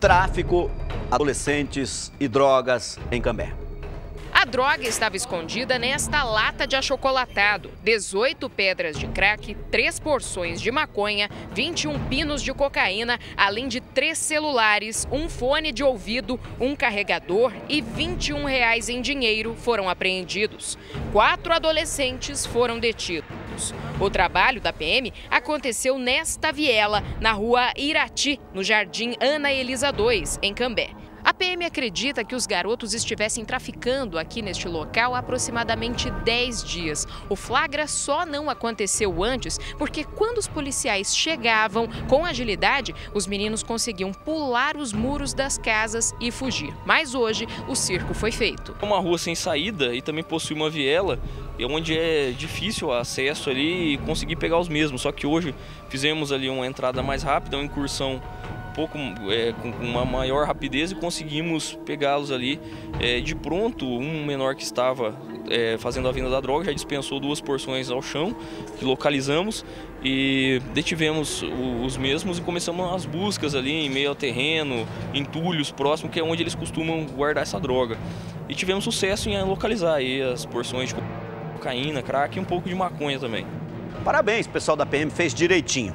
tráfico, adolescentes e drogas em Cambé. A droga estava escondida nesta lata de achocolatado. 18 pedras de crack, 3 porções de maconha, 21 pinos de cocaína, além de 3 celulares, um fone de ouvido, um carregador e 21 reais em dinheiro foram apreendidos. Quatro adolescentes foram detidos. O trabalho da PM aconteceu nesta viela, na rua Irati, no Jardim Ana Elisa 2, em Cambé. A PM acredita que os garotos estivessem traficando aqui neste local há aproximadamente 10 dias. O flagra só não aconteceu antes porque, quando os policiais chegavam com agilidade, os meninos conseguiam pular os muros das casas e fugir. Mas hoje o circo foi feito. Uma rua sem saída e também possui uma viela, onde é difícil o acesso ali e conseguir pegar os mesmos. Só que hoje fizemos ali uma entrada mais rápida, uma incursão pouco é, com uma maior rapidez e conseguimos pegá-los ali é, de pronto. Um menor que estava é, fazendo a venda da droga já dispensou duas porções ao chão, que localizamos e detivemos os mesmos e começamos as buscas ali em meio ao terreno, entulhos próximos, que é onde eles costumam guardar essa droga. E tivemos sucesso em localizar aí as porções de cocaína, crack e um pouco de maconha também. Parabéns, pessoal da PM fez direitinho.